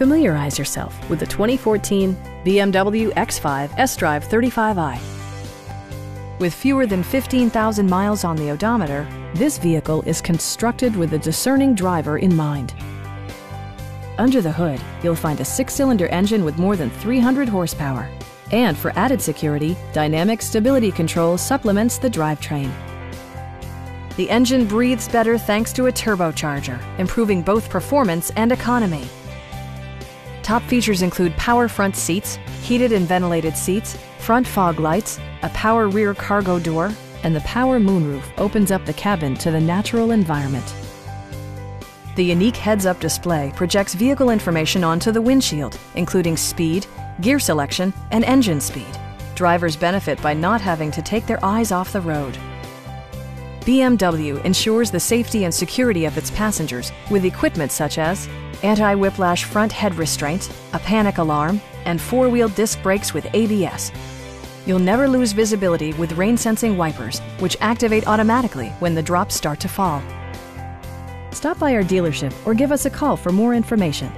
Familiarize yourself with the 2014 BMW X5 S-Drive 35i. With fewer than 15,000 miles on the odometer, this vehicle is constructed with a discerning driver in mind. Under the hood, you'll find a six-cylinder engine with more than 300 horsepower. And for added security, Dynamic Stability Control supplements the drivetrain. The engine breathes better thanks to a turbocharger, improving both performance and economy. Top features include power front seats, heated and ventilated seats, front fog lights, a power rear cargo door, and the power moonroof opens up the cabin to the natural environment. The unique heads-up display projects vehicle information onto the windshield, including speed, gear selection, and engine speed. Drivers benefit by not having to take their eyes off the road. BMW ensures the safety and security of its passengers with equipment such as anti-whiplash front head restraints, a panic alarm, and four-wheel disc brakes with ABS. You'll never lose visibility with rain-sensing wipers, which activate automatically when the drops start to fall. Stop by our dealership or give us a call for more information.